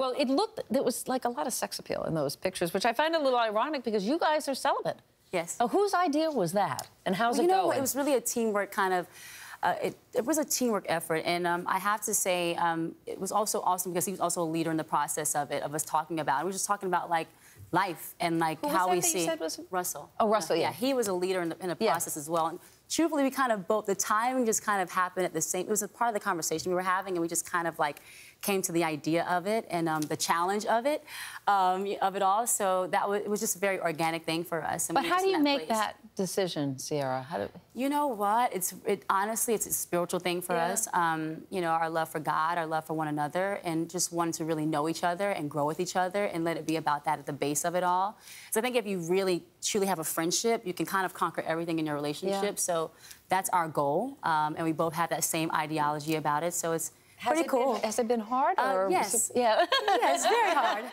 Well, it looked, there was like a lot of sex appeal in those pictures, which I find a little ironic because you guys are celibate. Yes. So whose idea was that? And how's well, it you know, going? it was really a teamwork kind of. Uh, it, it, was a teamwork effort, and um, I have to say, um, it was also awesome because he was also a leader in the process of it, of us talking about. It. We were just talking about like life and like Who how we that you see said was- Russell. Oh, Russell, yeah. yeah. He was a leader in the, in the Yeah. process as well. And truthfully, we kind of both the timing just kind of happened at the same. It was a part of the conversation we were having, and we just kind of like came to the idea of it and um, the challenge of it, um, of it all. So that was it was just a very organic thing for us. And but we how do you in make place. that decision, Ciara? How do... You know what? It's it honestly, it's a spiritual thing for Yeah. us. Um, you know, our love for God, our love for one another, and just wanting to really know each other and grow with each other, and let it be about that at the base of it all. So I think if you really truly have a friendship, you can kind of conquer everything in your relationship. So that's our goal, um, and we both have that same ideology about it. So it's Has pretty it cool. Been, has it been hard? Uh, or yes. Yeah. yeah, it's very hard.